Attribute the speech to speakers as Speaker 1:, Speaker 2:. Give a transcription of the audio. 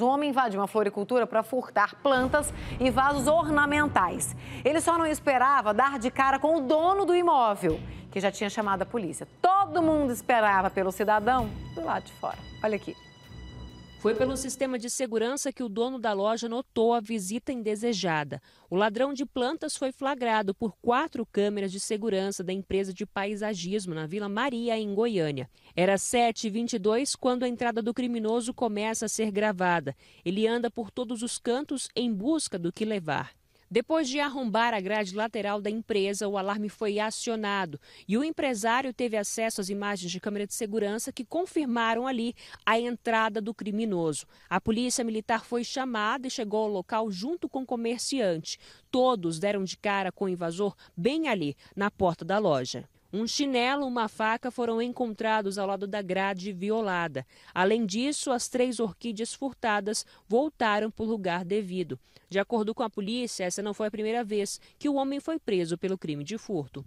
Speaker 1: Um homem invadiu uma floricultura para furtar plantas e vasos ornamentais. Ele só não esperava dar de cara com o dono do imóvel, que já tinha chamado a polícia. Todo mundo esperava pelo cidadão do lado de fora. Olha aqui.
Speaker 2: Foi pelo sistema de segurança que o dono da loja notou a visita indesejada. O ladrão de plantas foi flagrado por quatro câmeras de segurança da empresa de paisagismo na Vila Maria, em Goiânia. Era 7h22 quando a entrada do criminoso começa a ser gravada. Ele anda por todos os cantos em busca do que levar. Depois de arrombar a grade lateral da empresa, o alarme foi acionado e o empresário teve acesso às imagens de câmera de segurança que confirmaram ali a entrada do criminoso. A polícia militar foi chamada e chegou ao local junto com o comerciante. Todos deram de cara com o invasor bem ali, na porta da loja. Um chinelo e uma faca foram encontrados ao lado da grade violada. Além disso, as três orquídeas furtadas voltaram para o lugar devido. De acordo com a polícia, essa não foi a primeira vez que o homem foi preso pelo crime de furto.